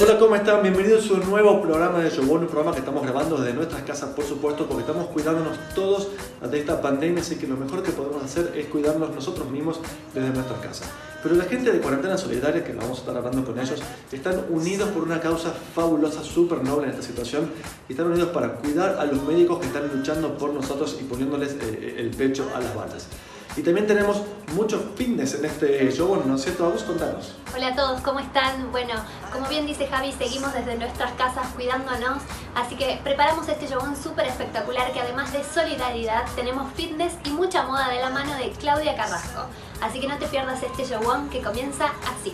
Hola, ¿cómo están? Bienvenidos a un nuevo programa de Show un programa que estamos grabando desde nuestras casas, por supuesto, porque estamos cuidándonos todos ante esta pandemia, así que lo mejor que podemos hacer es cuidarnos nosotros mismos desde nuestras casas. Pero la gente de Cuarentena Solidaria, que vamos a estar hablando con ellos, están unidos por una causa fabulosa, súper noble en esta situación, y están unidos para cuidar a los médicos que están luchando por nosotros y poniéndoles eh, el pecho a las balas. Y también tenemos muchos fitness en este show, ¿no es cierto? Vamos, contanos. Hola a todos, ¿cómo están? Bueno, como bien dice Javi, seguimos desde nuestras casas cuidándonos, así que preparamos este show súper espectacular que además de solidaridad tenemos fitness y mucha moda de la mano de Claudia Carrasco. Así que no te pierdas este show que comienza así.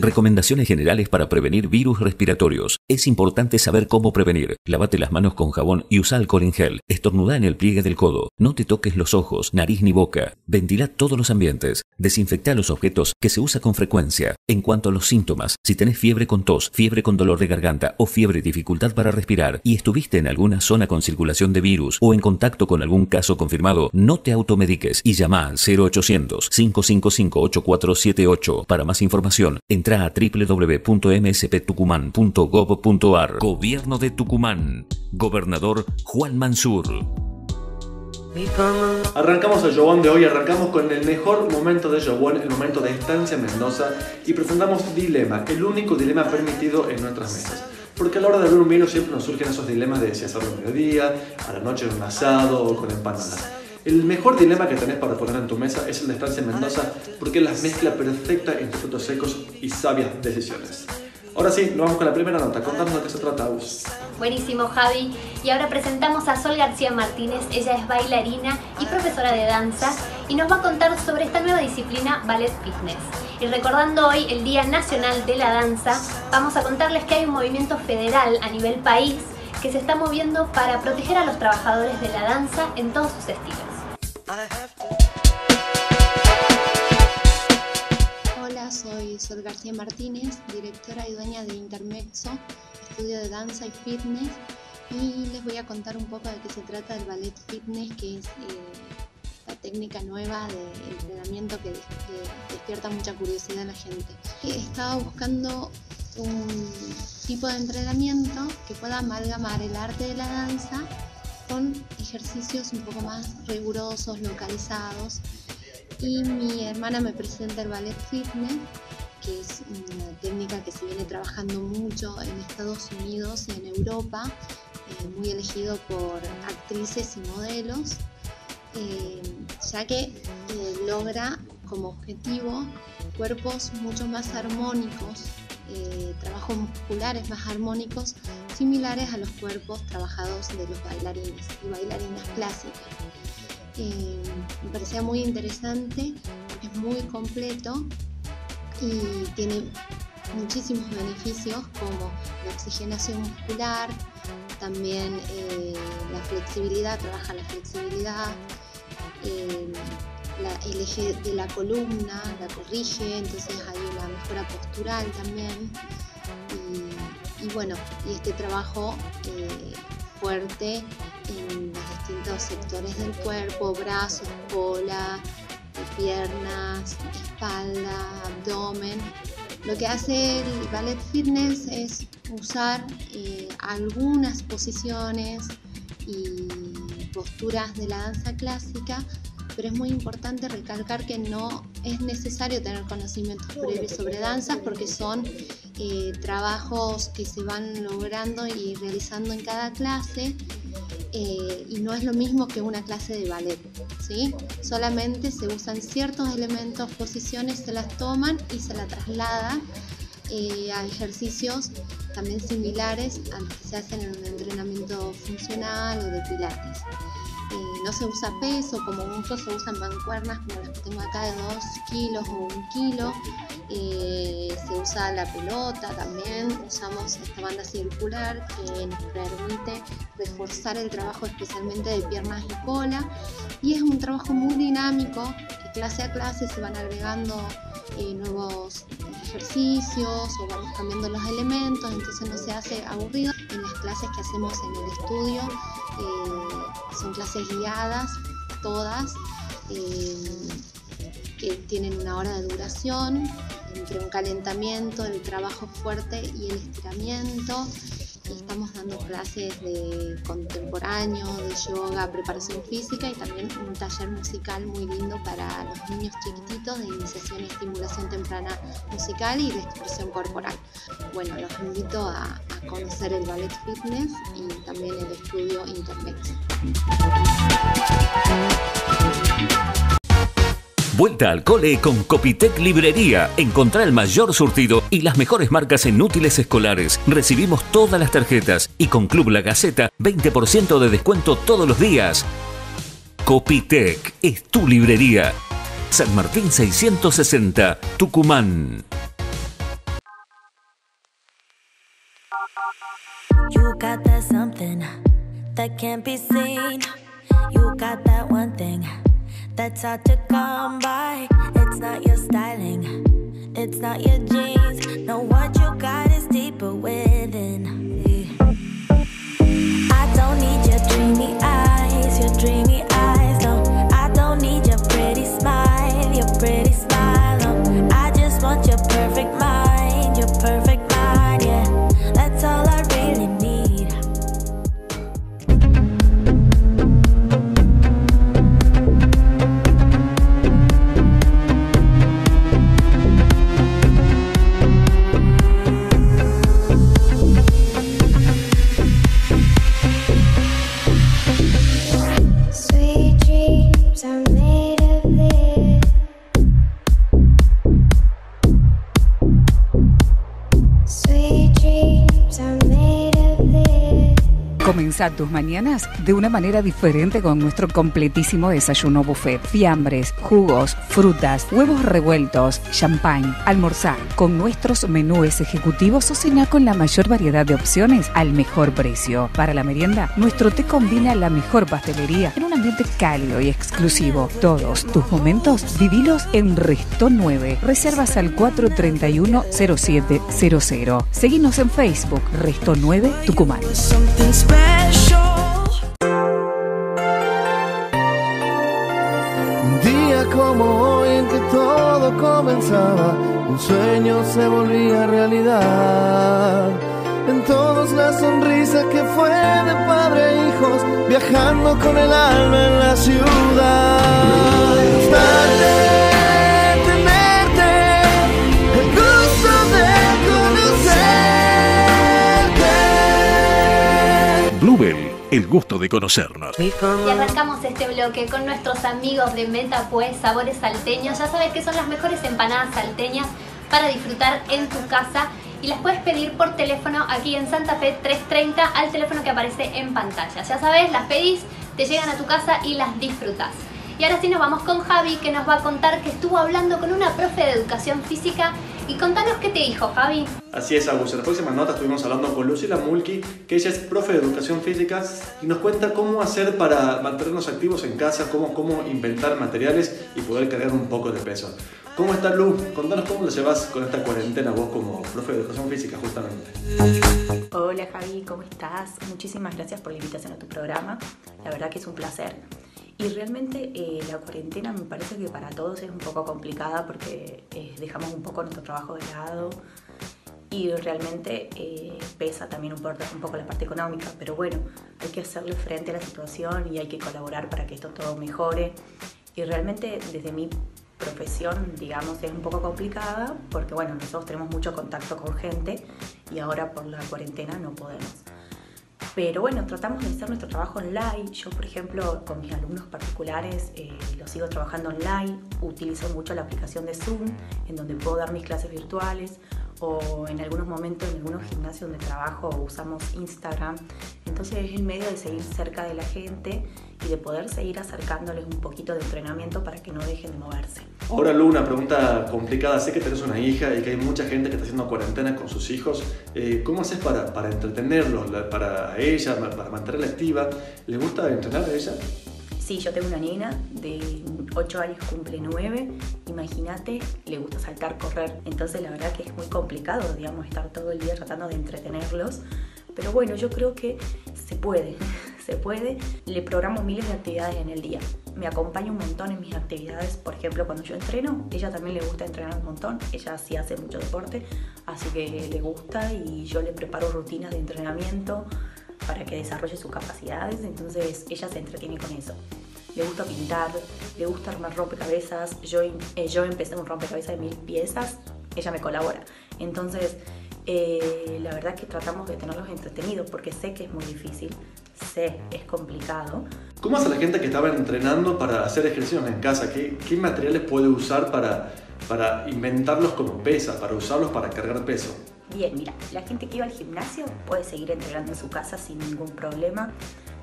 Recomendaciones generales para prevenir virus respiratorios. Es importante saber cómo prevenir. Lávate las manos con jabón y usa alcohol en gel. Estornuda en el pliegue del codo. No te toques los ojos, nariz ni boca. Ventila todos los ambientes. Desinfecta los objetos que se usa con frecuencia. En cuanto a los síntomas, si tenés fiebre con tos, fiebre con dolor de garganta o fiebre y dificultad para respirar y estuviste en alguna zona con circulación de virus o en contacto con algún caso confirmado, no te automediques y llama al 0800 555 8478. Para más información, entra a Gobierno de Tucumán. Gobernador Juan Mansur. Arrancamos el Showon de hoy, arrancamos con el mejor momento de Showon, el momento de Estancia Mendoza, y presentamos Dilema, el único dilema permitido en nuestras mesas. Porque a la hora de ver un vino siempre nos surgen esos dilemas de si hacerlo al mediodía, a la noche en un asado o con empanada. El mejor dilema que tenés para poner en tu mesa es el de Estancia Mendoza porque es la mezcla perfecta entre frutos secos y sabias decisiones. Ahora sí, nos vamos con la primera nota. Contanos de qué se trata, Agus. Buenísimo Javi. Y ahora presentamos a Sol García Martínez. Ella es bailarina y profesora de danza y nos va a contar sobre esta nueva disciplina Ballet Fitness. Y recordando hoy el Día Nacional de la Danza, vamos a contarles que hay un movimiento federal a nivel país que se está moviendo para proteger a los trabajadores de la danza en todos sus estilos. Soy Sol García Martínez, directora y dueña de Intermexo, estudio de danza y fitness, y les voy a contar un poco de qué se trata el ballet fitness, que es eh, la técnica nueva de entrenamiento que, que despierta mucha curiosidad a la gente. Estaba buscando un tipo de entrenamiento que pueda amalgamar el arte de la danza con ejercicios un poco más rigurosos, localizados, y mi hermana me presenta el ballet fitness, que es una técnica que se viene trabajando mucho en Estados Unidos y en Europa, eh, muy elegido por actrices y modelos, eh, ya que eh, logra como objetivo cuerpos mucho más armónicos, trabajos musculares más armónicos, similares a los cuerpos trabajados de los bailarines y bailarinas clásicas. Eh, me parecía muy interesante, es muy completo y tiene muchísimos beneficios como la oxigenación muscular, también eh, la flexibilidad, trabaja la flexibilidad, eh, el eje de la columna la corrige, entonces hay una mejora postural también. Y, y bueno, y este trabajo fuerte en los distintos sectores del cuerpo, brazos, cola, eh, piernas, espalda, abdomen. Lo que hace el ballet fitness es usar eh, algunas posiciones y posturas de la danza clásica, pero es muy importante recalcar que no es necesario tener conocimientos previos sobre danzas porque son eh, trabajos que se van logrando y realizando en cada clase eh, y no es lo mismo que una clase de ballet, ¿sí? Solamente se usan ciertos elementos, posiciones, se las toman y se las trasladan eh, a ejercicios también similares a los que se hacen en un entrenamiento funcional o de pilates. Eh, no se usa peso, como muchos se usan mancuernas como las que tengo acá de 2 kilos o 1 kilo. Se usa la pelota también, usamos esta banda circular que nos permite reforzar el trabajo especialmente de piernas y cola. Y es un trabajo muy dinámico, que clase a clase se van agregando eh, nuevos ejercicios o vamos cambiando los elementos, entonces no se hace aburrido. En las clases que hacemos en el estudio eh, son clases guiadas, todas, eh, que tienen una hora de duración entre un calentamiento, el trabajo fuerte y el estiramiento estamos dando clases de contemporáneo, de yoga, preparación física y también un taller musical muy lindo para los niños chiquititos de iniciación y estimulación temprana musical y de expresión corporal. Bueno, los invito a, conocer el Ballet Fitness y también el estudio Intermex. Vuelta al cole con Copitec Librería. Encontrá el mayor surtido y las mejores marcas en útiles escolares. Recibimos todas las tarjetas y con Club La Gaceta 20% de descuento todos los días. Copitec es tu librería. San Martín 660, Tucumán. That's hard to come by. It's not your styling, it's not your jeans. No, what you got is deeper within. I don't need your dreamy eyes, your dreamy eyes. No, I don't need your pretty smile, your pretty smile. No, I just want your perfect Tus mañanas de una manera diferente con nuestro completísimo desayuno buffet. Fiambres, jugos, frutas, huevos revueltos, champán, almorzar con nuestros menúes ejecutivos o cenar con la mayor variedad de opciones al mejor precio. Para la merienda, nuestro té combina la mejor pastelería en un ambiente cálido y exclusivo. Todos tus momentos vivilos en Resto 9. Reservas al 431-0700. Seguinos en Facebook, Resto 9 Tucumán. Un día como hoy en que todo comenzaba, un sueño se volvía realidad. En todos la sonrisa que fue de padre e hijos, viajando con el alma en la ciudad. Estarte, el gusto de conocernos. Y arrancamos este bloque con nuestros amigos de Meta Pues Sabores Salteños. Ya sabes que son las mejores empanadas salteñas para disfrutar en tu casa y las puedes pedir por teléfono aquí en Santa Fe 330 al teléfono que aparece en pantalla. Ya sabes, las pedís, te llegan a tu casa y las disfrutas. Y ahora sí nos vamos con Javi que nos va a contar que estuvo hablando con una profe de educación física y contanos qué te dijo Javi. Así es, Agus. En la próxima nota estuvimos hablando con Lucila Mulki, que ella es profe de educación física y nos cuenta cómo hacer para mantenernos activos en casa, cómo, cómo inventar materiales y poder cargar un poco de peso. ¿Cómo estás, Lu? Contanos cómo lo llevas con esta cuarentena vos como profe de educación física, justamente. Hola Javi, ¿cómo estás? Muchísimas gracias por la invitación a tu programa. La verdad que es un placer. Y realmente eh, la cuarentena me parece que para todos es un poco complicada porque eh, dejamos un poco nuestro trabajo de lado y realmente eh, pesa también un un poco la parte económica. Pero bueno, hay que hacerle frente a la situación y hay que colaborar para que esto todo mejore. Y realmente desde mi profesión, digamos, es un poco complicada porque, bueno, nosotros tenemos mucho contacto con gente y ahora por la cuarentena no podemos. Pero bueno, tratamos de hacer nuestro trabajo online. Yo, por ejemplo, con mis alumnos particulares eh, sigo trabajando online. Utilizo mucho la aplicación de Zoom, en donde puedo dar mis clases virtuales. O en algunos momentos, en algunos gimnasios donde trabajo, usamos Instagram. Entonces es el medio de seguir cerca de la gente y de poder seguir acercándoles un poquito de entrenamiento para que no dejen de moverse. Ahora, Lu, una pregunta complicada. Sé que tenés una hija y que hay mucha gente que está haciendo cuarentena con sus hijos. Eh, ¿Cómo haces para, para entretenerlos, para ella, para mantenerla activa? ¿Le gusta entrenar a ella? Sí, yo tengo una nena de 8 años, cumple 9. Imagínate, le gusta saltar, correr. Entonces la verdad que es muy complicado, digamos, estar todo el día tratando de entretenerlos. Pero bueno, yo creo que se puede, se puede. Le programo miles de actividades en el día. Me acompaña un montón en mis actividades. Por ejemplo, cuando yo entreno, ella también le gusta entrenar un montón. Ella sí hace mucho deporte, así que le gusta y yo le preparo rutinas de entrenamiento para que desarrolle sus capacidades, entonces ella se entretiene con eso. Le gusta pintar, le gusta armar rompecabezas, yo, eh, yo empecé un rompecabezas de mil piezas, ella me colabora. Entonces, eh, la verdad que tratamos de tenerlos entretenidos porque sé que es muy difícil, sé, es complicado. ¿Cómo hace la gente que estaba entrenando para hacer ejercicios en casa? ¿Qué, qué materiales puede usar para, para inventarlos como pesas, para usarlos para cargar peso? Bien, mira, la gente que iba al gimnasio puede seguir entrenando en su casa sin ningún problema.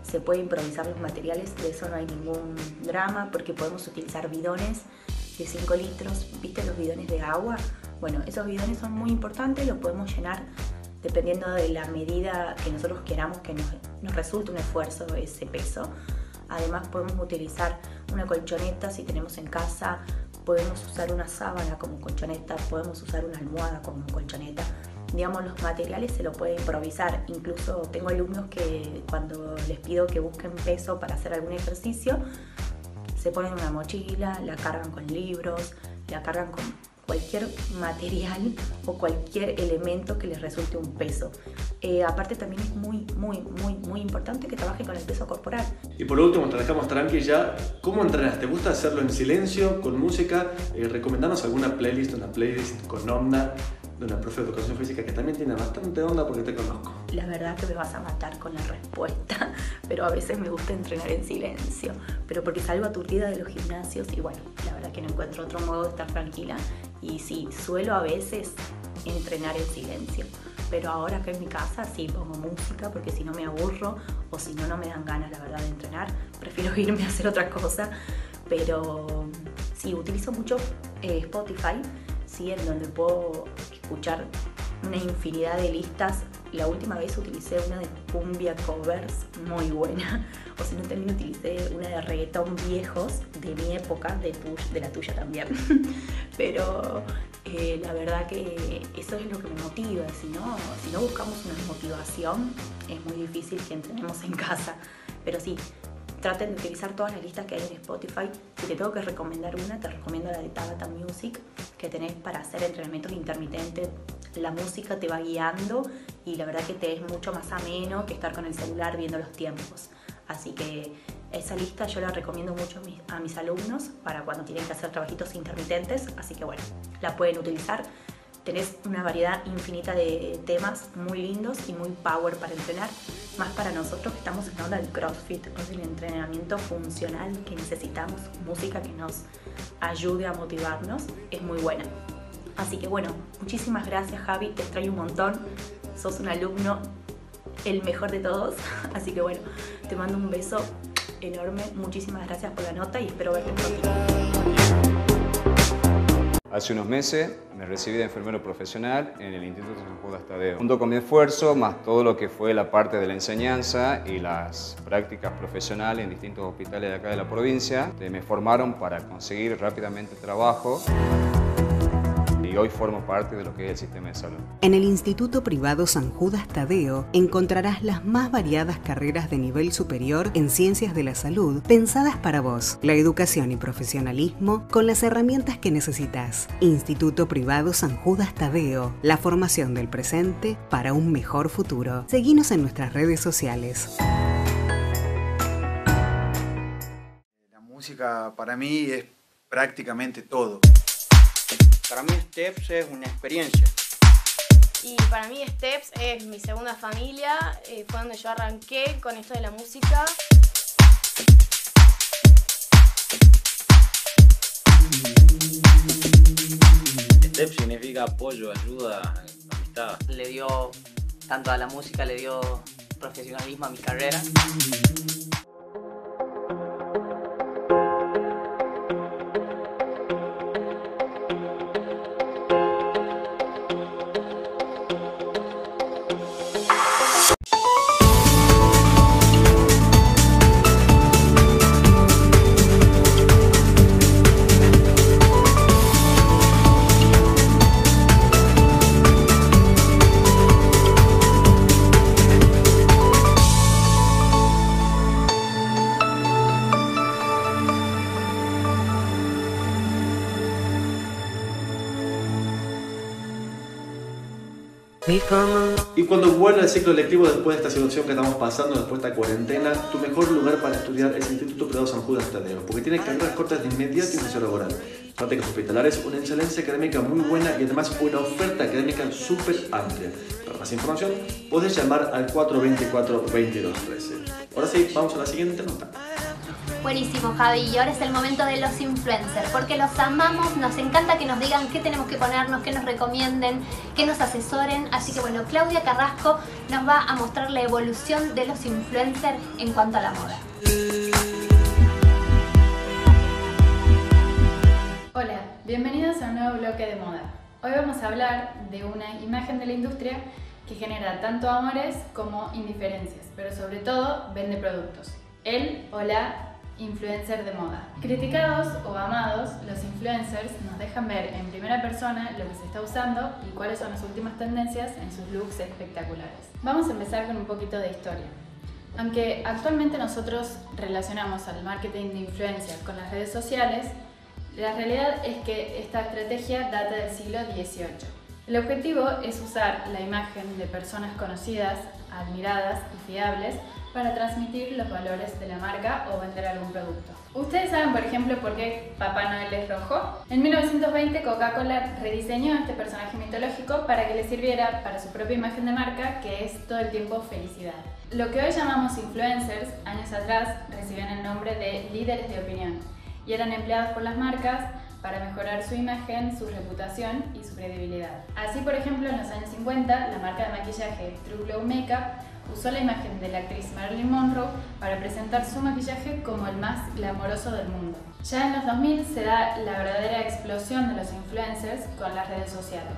Se puede improvisar los materiales, de eso no hay ningún drama porque podemos utilizar bidones de 5 litros. ¿Viste los bidones de agua? Bueno, esos bidones son muy importantes, los podemos llenar dependiendo de la medida que nosotros queramos que nos, nos resulte un esfuerzo ese peso. Además podemos utilizar una colchoneta si tenemos en casa, podemos usar una sábana como colchoneta, podemos usar una almohada como colchoneta digamos, los materiales se lo puede improvisar. Incluso tengo alumnos que cuando les pido que busquen peso para hacer algún ejercicio, se ponen una mochila, la cargan con libros, la cargan con cualquier material o cualquier elemento que les resulte un peso. Eh, aparte también es muy, muy, muy, muy importante que trabajen con el peso corporal. Y por último, te dejamos ya. ¿Cómo entrenas? ¿Te gusta hacerlo en silencio, con música? Eh, recomendanos alguna playlist, una playlist con onda de una profe de educación física que también tiene bastante onda porque te conozco. La verdad que me vas a matar con la respuesta, pero a veces me gusta entrenar en silencio, pero porque salgo aturdida de los gimnasios y bueno, la verdad que no encuentro otro modo de estar tranquila y sí, suelo a veces entrenar en silencio. Pero ahora acá en mi casa sí pongo música porque si no me aburro o si no no me dan ganas la verdad de entrenar. Prefiero irme a hacer otra cosa. Pero sí, utilizo mucho eh, Spotify en donde puedo escuchar una infinidad de listas. La última vez utilicé una de cumbia covers muy buena, o si no también utilicé una de reggaetón viejos de mi época, de, de la tuya también. Pero eh, la verdad que eso es lo que me motiva, si no, si no buscamos una motivación es muy difícil que entrenemos en casa. Pero sí, traten de utilizar todas las listas que hay en Spotify. Si te tengo que recomendar una, te recomiendo la de Tabata Music, que tenés para hacer entrenamientos intermitentes. La música te va guiando y la verdad que te es mucho más ameno que estar con el celular viendo los tiempos. Así que esa lista yo la recomiendo mucho a mis, alumnos para cuando tienen que hacer trabajitos intermitentes. Así que bueno, la pueden utilizar tenés una variedad infinita de temas muy lindos y muy power para entrenar, más para nosotros que estamos en la onda del CrossFit o del entrenamiento funcional que necesitamos, música que nos ayude a motivarnos, es muy buena. Así que bueno, muchísimas gracias Javi, te extraño un montón, sos un alumno el mejor de todos, así que bueno, te mando un beso enorme, muchísimas gracias por la nota y espero verte pronto. Hace unos meses me recibí de enfermero profesional en el Instituto San Judas Tadeo. Junto con mi esfuerzo, más todo lo que fue la parte de la enseñanza y las prácticas profesionales en distintos hospitales de acá de la provincia, me formaron para conseguir rápidamente trabajo hoy formo parte de lo que es el sistema de salud. En el Instituto Privado San Judas Tadeo encontrarás las más variadas carreras de nivel superior en ciencias de la salud pensadas para vos, la educación y profesionalismo con las herramientas que necesitas. Instituto Privado San Judas Tadeo, la formación del presente para un mejor futuro. Seguinos en nuestras redes sociales. La música para mí es prácticamente todo. Para mí Steps es una experiencia. Y para mí Steps es mi segunda familia, eh, fue donde yo arranqué con esto de la música. Steps significa apoyo, ayuda, amistad. Le dio, tanto a la música, le dio profesionalismo a mi carrera. Y cuando vuelva el ciclo lectivo después de esta situación que estamos pasando, después de esta cuarentena, tu mejor lugar para estudiar es el Instituto Privado San Judas Tadeo, porque tiene carreras cortas de inmediato inicio laboral, prácticas hospitalares, una excelencia académica muy buena y además una oferta académica súper amplia. Para más información, puedes llamar al 424-2213. Ahora sí, vamos a la siguiente nota. Buenísimo, Javi. Y ahora es el momento de los influencers, porque los amamos, nos encanta que nos digan qué tenemos que ponernos, qué nos recomienden, que nos asesoren. Así que bueno, Claudia Carrasco nos va a mostrar la evolución de los influencers en cuanto a la moda. Hola, bienvenidos a un nuevo bloque de moda. Hoy vamos a hablar de una imagen de la industria que genera tanto amores como indiferencias, pero sobre todo vende productos. Él o la influencer de moda. Criticados o amados, los influencers nos dejan ver en primera persona lo que se está usando y cuáles son las últimas tendencias en sus looks espectaculares. Vamos a empezar con un poquito de historia. Aunque actualmente nosotros relacionamos al marketing de influencia con las redes sociales, la realidad es que esta estrategia data del siglo XVIII. El objetivo es usar la imagen de personas conocidas, admiradas y fiables para transmitir los valores de la marca o vender algún producto. ¿Ustedes saben, por ejemplo, por qué Papá Noel es rojo? En 1920 Coca-Cola rediseñó este personaje mitológico para que le sirviera para su propia imagen de marca, que es todo el tiempo felicidad. Lo que hoy llamamos influencers, años atrás recibían el nombre de líderes de opinión y eran empleados por las marcas para mejorar su imagen, su reputación y su credibilidad. Así, por ejemplo, en los años 50, la marca de maquillaje True Glow Makeup usó la imagen de la actriz Marilyn Monroe para presentar su maquillaje como el más glamoroso del mundo. Ya en los 2000 se da la verdadera explosión de los influencers con las redes sociales.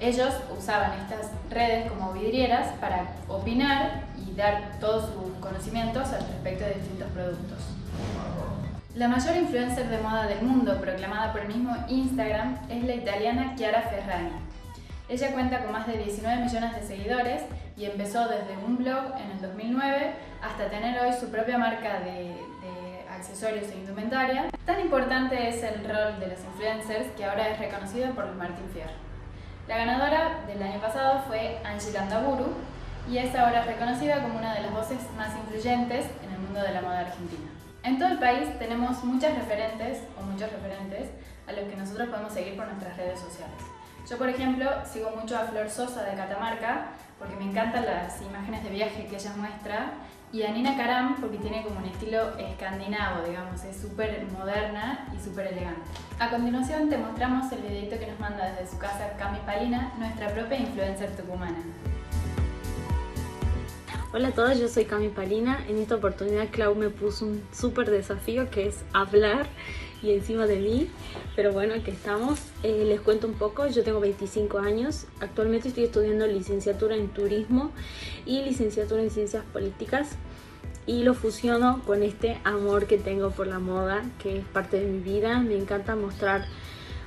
Ellos usaban estas redes como vidrieras para opinar y dar todos sus conocimientos al respecto de distintos productos. La mayor influencer de moda del mundo, proclamada por el mismo Instagram, es la italiana Chiara Ferragni. Ella cuenta con más de 19 millones de seguidores y empezó desde un blog en el 2009 hasta tener hoy su propia marca de, accesorios e indumentaria. Tan importante es el rol de los influencers que ahora es reconocido por el Martin Fierro. La ganadora del año pasado fue Angela Andaburu y es ahora reconocida como una de las voces más influyentes en el mundo de la moda argentina. En todo el país tenemos muchas referentes o muchos referentes a los que nosotros podemos seguir por nuestras redes sociales. Yo, por ejemplo, sigo mucho a Flor Sosa de Catamarca porque me encantan las imágenes de viaje que ella muestra y a Nina Karam porque tiene como un estilo escandinavo, digamos, es súper moderna y súper elegante. A continuación te mostramos el videito que nos manda desde su casa Cami Palina, nuestra propia influencer tucumana. Hola a todos, yo soy Cami Palina. En esta oportunidad Clau me puso un súper desafío que es hablar y encima de mí. Pero bueno, aquí estamos. Eh, les cuento un poco, yo tengo 25 años. Actualmente estoy estudiando licenciatura en turismo y licenciatura en ciencias políticas. Y lo fusiono con este amor que tengo por la moda, que es parte de mi vida. Me encanta mostrar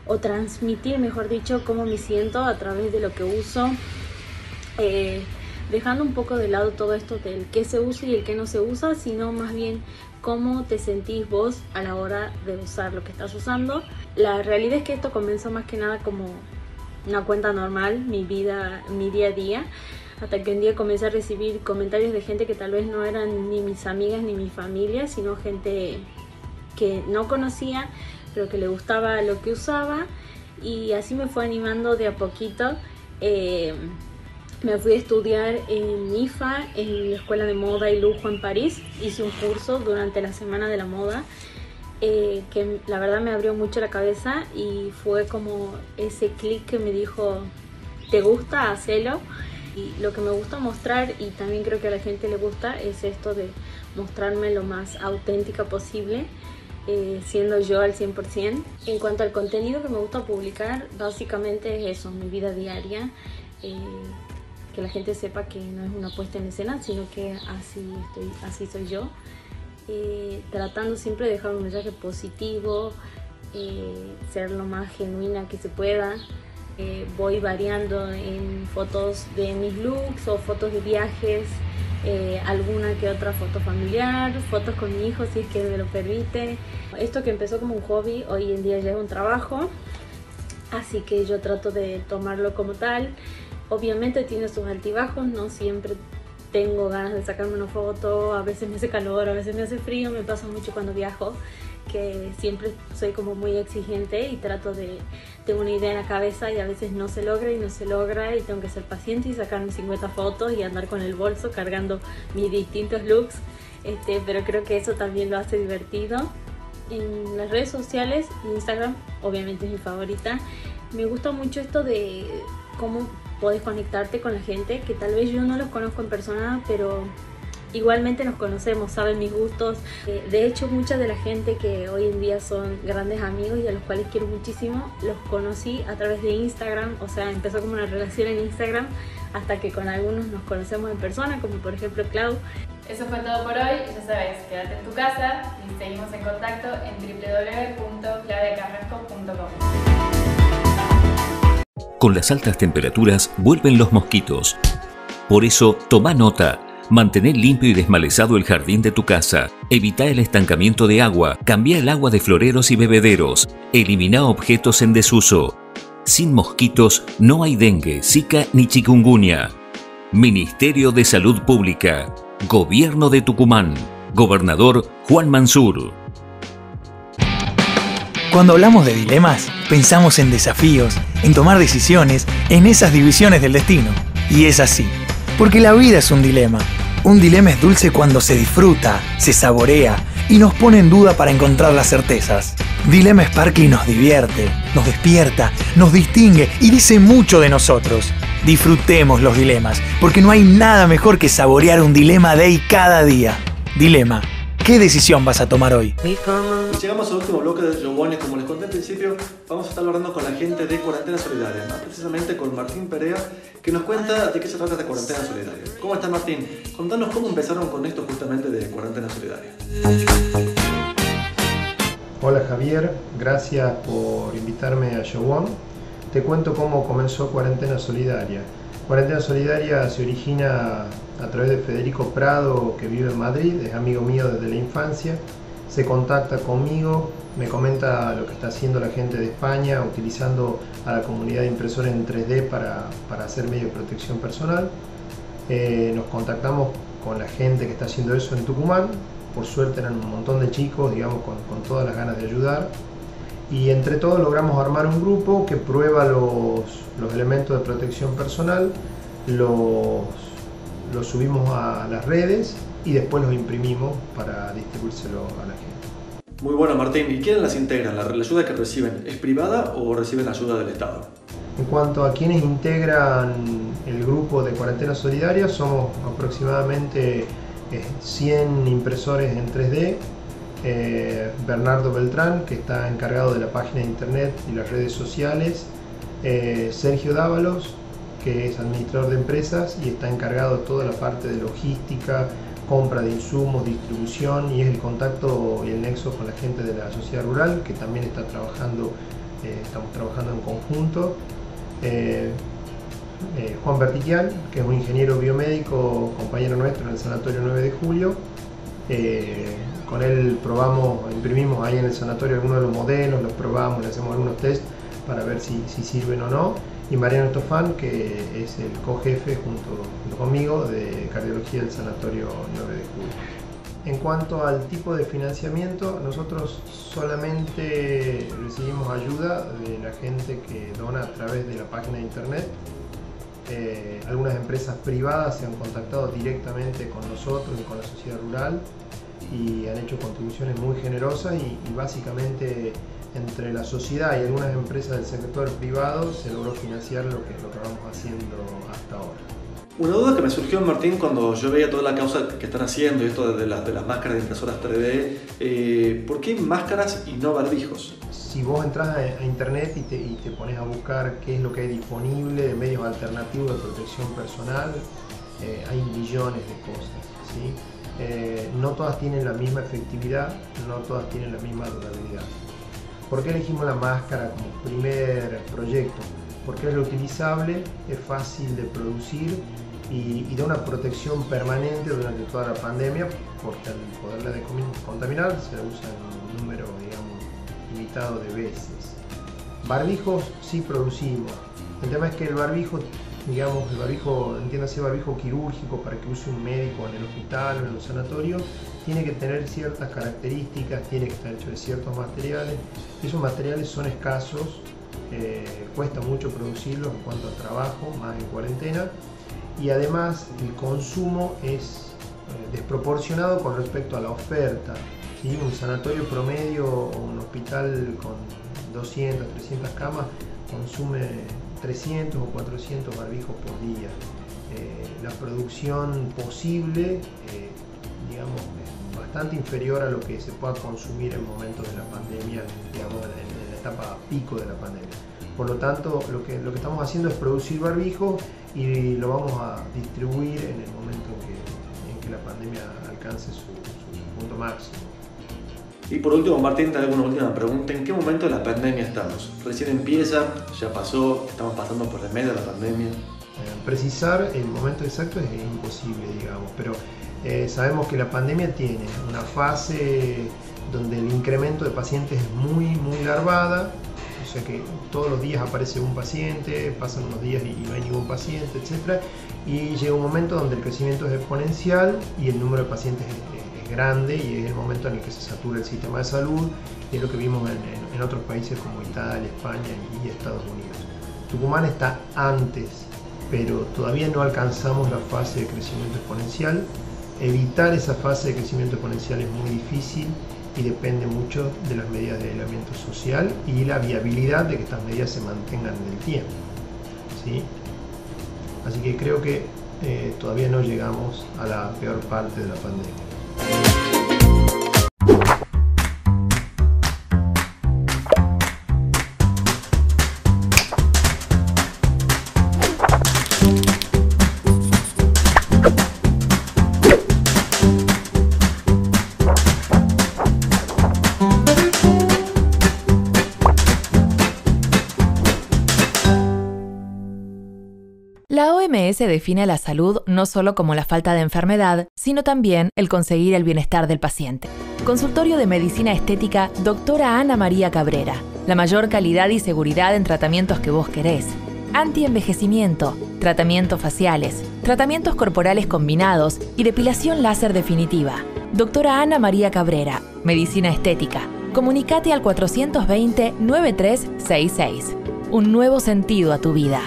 o transmitir, mejor dicho, cómo me siento a través de lo que uso. Eh, dejando un poco de lado todo esto del qué se usa y el qué no se usa, sino más bien cómo te sentís vos a la hora de usar lo que estás usando. La realidad es que esto comenzó más que nada como una cuenta normal, mi vida, mi día a día, hasta que un día comencé a recibir comentarios de gente que tal vez no eran ni mis amigas ni mi familia, sino gente que no conocía, pero que le gustaba lo que usaba y así me fue animando de a poquito. Eh, me fui a estudiar en IFA, en la Escuela de Moda y Lujo en París. Hice un curso durante la Semana de la Moda eh, que la verdad me abrió mucho la cabeza y fue como ese clic que me dijo, ¿te gusta? Hacelo. Y lo que me gusta mostrar y también creo que a la gente le gusta es esto de mostrarme lo más auténtica posible. Eh, siendo yo al 100%. En cuanto al contenido que me gusta publicar, básicamente es eso, mi vida diaria. Eh, que la gente sepa que no es una puesta en escena, sino que así, estoy, así soy yo. Eh, tratando siempre de dejar un mensaje positivo, eh, ser lo más genuina que se pueda. Eh, voy variando en fotos de mis looks o fotos de viajes, alguna que otra foto familiar, fotos con mi hijo si es que me lo permite. Esto que empezó como un hobby, hoy en día ya es un trabajo, así que yo trato de tomarlo como tal obviamente tiene sus altibajos, no siempre tengo ganas de sacarme una foto, a veces me hace calor, a veces me hace frío, me pasa mucho cuando viajo, que siempre soy como muy exigente y trato de, tengo una idea en la cabeza y a veces no se logra y no se logra y tengo que ser paciente y sacarme 50 fotos y andar con el bolso cargando mis distintos looks, este, pero creo que eso también lo hace divertido. En las redes sociales, Instagram obviamente es mi favorita, me gusta mucho esto de cómo podés conectarte con la gente, que tal vez yo no los conozco en persona, pero igualmente nos conocemos, saben mis gustos. Eh, de hecho, mucha de la gente que hoy en día son grandes amigos y a los cuales quiero muchísimo, los conocí a través de Instagram, o sea, empezó como una relación en Instagram hasta que con algunos nos conocemos en persona, como por ejemplo Clau. Eso fue todo por hoy, ya sabes, quédate en tu casa y seguimos en contacto en www.claudiacarrasco.com. Con las altas temperaturas vuelven los mosquitos. Por eso, toma nota. Mantener limpio y desmalezado el jardín de tu casa. Evita el estancamiento de agua. Cambia el agua de floreros y bebederos. Elimina objetos en desuso. Sin mosquitos no hay dengue, zika ni chikungunya. Ministerio de Salud Pública. Gobierno de Tucumán. Gobernador Juan Mansur. Cuando hablamos de dilemas, pensamos en desafíos, en tomar decisiones, en esas divisiones del destino. Y es así. Porque la vida es un dilema. Un dilema es dulce cuando se disfruta, se saborea y nos pone en duda para encontrar las certezas. Dilema Sparkly nos divierte, nos despierta, nos distingue y dice mucho de nosotros. Disfrutemos los dilemas, porque no hay nada mejor que saborear un dilema day cada día. Dilema, ¿qué decisión vas a tomar hoy? Llegamos al último bloque de Jobones. Como les conté al principio, vamos a estar hablando con la gente de Cuarentena Solidaria, más precisamente con Martín Perea, que nos cuenta de qué se trata de Cuarentena Solidaria. ¿Cómo estás, Martín? Contanos cómo empezaron con esto justamente de Cuarentena Solidaria. Hola Javier, gracias por invitarme a Showon. Te cuento cómo comenzó Cuarentena Solidaria. Cuarentena Solidaria se origina a través de Federico Prado, que vive en Madrid, es amigo mío desde la infancia. Se contacta conmigo, me comenta lo que está haciendo la gente de España utilizando a la comunidad de impresores en 3D para, hacer medio de protección personal. Eh, nos contactamos con la gente que está haciendo eso en Tucumán. Por suerte eran un montón de chicos, digamos, con, con todas las ganas de ayudar. Y entre todos logramos armar un grupo que prueba los, los elementos de protección personal, los, los subimos a las redes y después los imprimimos para distribuírselo a la gente. Muy bueno, Martín. ¿Y quiénes las integran? ¿La, ayuda que reciben es privada o reciben ayuda del Estado? En cuanto a quienes integran el grupo de Cuarentena Solidaria, somos aproximadamente eh, 100 impresores en 3D. Eh, Bernardo Beltrán, que está encargado de la página de internet y las redes sociales. Eh, Sergio Dávalos, que es administrador de empresas y está encargado de toda la parte de logística, compra de insumos, distribución y es el contacto y el nexo con la gente de la sociedad rural, que también está trabajando, eh, estamos trabajando en conjunto. Eh, eh, Juan Vertiquial, que es un ingeniero biomédico, compañero nuestro en el Sanatorio 9 de Julio. Eh, con él probamos, imprimimos ahí en el sanatorio algunos de los modelos, los probamos, le hacemos algunos test para ver si, si sirven o no. Y Mariano Tofán, que es el co-jefe junto, conmigo de cardiología del Sanatorio 9 de Julio. En cuanto al tipo de financiamiento, nosotros solamente recibimos ayuda de la gente que dona a través de la página de internet. Eh, algunas empresas privadas se han contactado directamente con nosotros y con la sociedad rural y han hecho contribuciones muy generosas y, y básicamente entre la sociedad y algunas empresas del sector privado se logró financiar lo que, lo que vamos haciendo hasta ahora. Una duda que me surgió, Martín, cuando yo veía toda la causa que están haciendo, esto de, las, de las máscaras de impresoras 3D, eh, ¿por qué máscaras y no barbijos? Si vos entras a, a internet y te, y te, pones a buscar qué es lo que hay disponible de medios alternativos de protección personal, eh, hay millones de cosas. ¿sí? Eh, no todas tienen la misma efectividad, no todas tienen la misma durabilidad. ¿Por qué elegimos la máscara como primer proyecto? Porque es reutilizable, es fácil de producir y, da una protección permanente durante toda la pandemia, porque al poderla contaminar se usa en un número, digamos, limitado de veces. Barbijos sí producimos. El tema es que el barbijo digamos, el barbijo, entiéndase barbijo quirúrgico para que use un médico en el hospital o en un sanatorio, tiene que tener ciertas características, tiene que estar hecho de ciertos materiales. Esos materiales son escasos, eh, cuesta mucho producirlos en cuanto a trabajo, más en cuarentena, y además el consumo es eh, desproporcionado con respecto a la oferta. Un sanatorio promedio o un hospital con 200, 300 camas consume 300 o 400 barbijos por día. Eh, la producción posible, digamos, bastante inferior a lo que se pueda consumir en momentos de la pandemia, digamos, en, la etapa pico de la pandemia. Por lo tanto, lo que, lo que estamos haciendo es producir barbijos y lo vamos a distribuir en el momento en que, la pandemia alcance su punto máximo. Y por último, Martín, te hago una última pregunta. ¿En qué momento de la pandemia estamos? ¿Recién empieza? ¿Ya pasó? ¿Estamos pasando por el medio de la pandemia? Eh, precisar el momento exacto es imposible, digamos, pero eh, sabemos que la pandemia tiene una fase donde el incremento de pacientes es muy, muy larvada, o sea que todos los días aparece un paciente, pasan unos días y no hay ningún paciente, etc. Y llega un momento donde el crecimiento es exponencial y el número de pacientes es, grande y es el momento en el que se satura el sistema de salud y es lo que vimos en, otros países como Italia, España y, Estados Unidos. Tucumán está antes, pero todavía no alcanzamos la fase de crecimiento exponencial. Evitar esa fase de crecimiento exponencial es muy difícil y depende mucho de las medidas de aislamiento social y la viabilidad de que estas medidas se mantengan en el tiempo. ¿sí? Así que creo que eh, todavía no llegamos a la peor parte de la pandemia. Se define la salud no solo como la falta de enfermedad, sino también el conseguir el bienestar del paciente. Consultorio de Medicina Estética, doctora Ana María Cabrera. La mayor calidad y seguridad en tratamientos que vos querés. Anti-envejecimiento, tratamientos faciales, tratamientos corporales combinados y depilación láser definitiva. Doctora Ana María Cabrera, Medicina Estética. Comunicate al 420-9366. Un nuevo sentido a tu vida.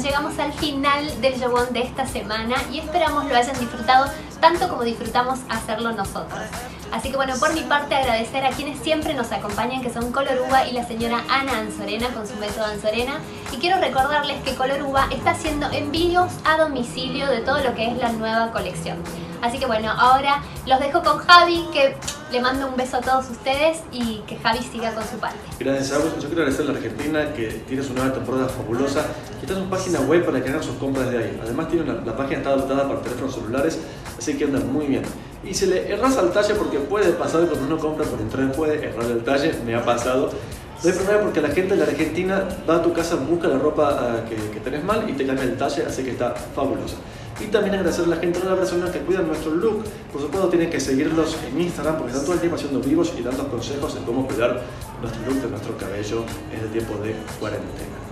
Llegamos al final del Yowon de esta semana y esperamos lo hayan disfrutado tanto como disfrutamos hacerlo nosotros. Así que bueno, por mi parte agradecer a quienes siempre nos acompañan, que son Color Uva y la señora Ana Anzorena con su método Anzorena. Y quiero recordarles que Color Uva está haciendo envíos a domicilio de todo lo que es la nueva colección. Así que bueno, ahora los dejo con Javi, que le mando un beso a todos ustedes y que Javi siga con su parte. Gracias, Agus. Yo quiero agradecer a la Argentina que tiene su nueva temporada fabulosa y está en su página web para que hagan sus compras de ahí. Además, tiene la página está adaptada para teléfonos celulares, así que anda muy bien. Y se le erras al talle porque puede pasar cuando uno compra por internet, puede errar el talle, me ha pasado. No hay problema porque la gente de la Argentina va a tu casa, busca la ropa ah, que, que tenés mal y te cambia el talle, así que está fabulosa. Y también agradecer a la gente de las personas que cuidan nuestro look. Por supuesto, tienen que seguirlos en Instagram porque están todo el tiempo haciendo vivos y dando consejos de cómo cuidar nuestro look de nuestro cabello en el tiempo de cuarentena.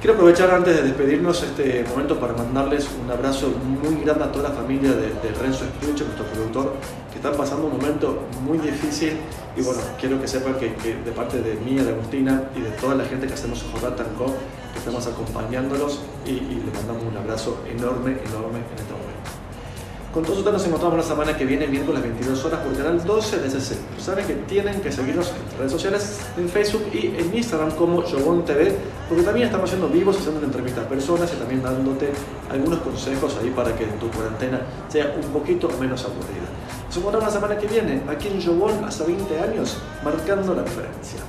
Quiero aprovechar antes de despedirnos este momento para mandarles un abrazo muy grande a toda la familia de, Renzo Espuche, nuestro productor, que están pasando un momento muy difícil y bueno, quiero que sepan que, de parte de mí, de Agustina y de toda la gente que hacemos Jornada Tanco, que estamos acompañándolos y, y les mandamos un abrazo enorme, enorme en este momento. Con todos ustedes nos encontramos la semana que viene, miércoles 22 horas, por canal 12 de CC. Saben que tienen que seguirnos en redes sociales, en Facebook y en Instagram como Yogon TV, porque también estamos haciendo vivos, haciendo entrevistas a personas y también dándote algunos consejos ahí para que tu cuarentena sea un poquito menos aburrida. Nos encontramos la semana que viene, aquí en Yogon, hasta 20 años, marcando la diferencia.